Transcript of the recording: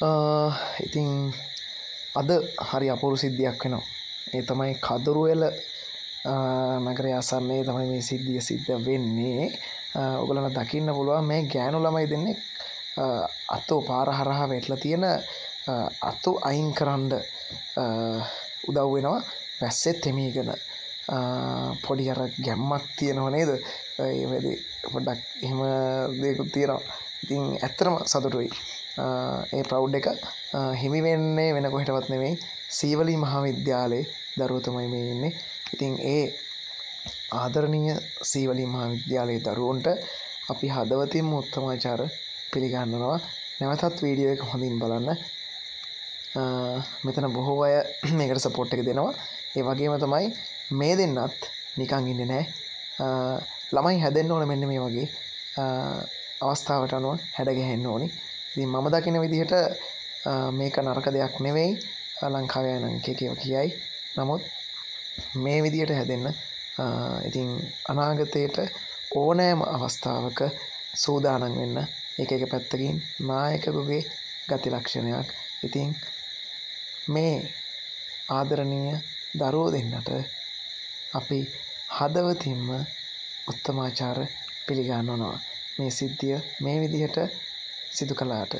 ඉතින් අද හරි අපුරු සිද්ධියක් වෙනවා. ඒ තමයි කදුරුවෙල නගර අසන්නේ තමයි මේ සිද්ධිය සිද්ධ වෙන්නේ. ඔගලන දකින්න පුළුවන් මේ ගෑනු ළමයි දෙන්නේ අතෝ පාර හරහා වැටල තියෙන අතු අයින් කරන්ඩ උදව් වෙනවා වැස්සෙත් තෙමීගෙන පොඩි අර ගැම්මක් තියෙනව නේද? ඒවැදි පොඩක් එහෙම දෙකුත් තියෙනවා. ඉතින් ඇත්තරම සතුටුයි. ඒ ප්‍රව් එක. හිමි වෙන්නේ වෙන කොහෙටවත් නෙවෙයි සීවලී මහාවිද්‍යාලයේ දරුවතමයි මේ ඉන්නේ. ඉතින් ඒ ආදරණීය සීවලී මහාවිද්‍යාලයේ දරුවන්ට අපි හදවතින් උත්තමාචාර පිළිගන්නනවා නැවතත් වීඩියෝ එක හොඳින් බලන්න. මෙතන බොහෝ අය මේකට සපෝට් එක දෙනවා. ඒ වගේම තමයි මේ දෙන්නත් නිකං ඉන්න නෑ ළමයි හැදෙන්න්න ඕන මෙන්න මේ වගේ. අවස්ථාවට අනුව හැඩගැහෙන්න ඕනි. දී මම දකින විදිහට මේක නරක දෙයක් නෙවෙයි. ලංකාවයනං කියව කියයි. නමුත් මේ විදියට හැදෙන්න ඉතින් අනාගතයට ඕනෑම අවස්ථාවක සූදානන් වෙන්න එක එක පැත්තකින් නායකකුගේ ගති ලක්ෂණයක්. ඉතින් මේ ආදරණීය දරුවෝ දෙන්නට අපි හදවතින්ම උත්තමාචාර පිළිගන්නනවා මේ සිද්ධිය මේ විදිහට සිදු කලාට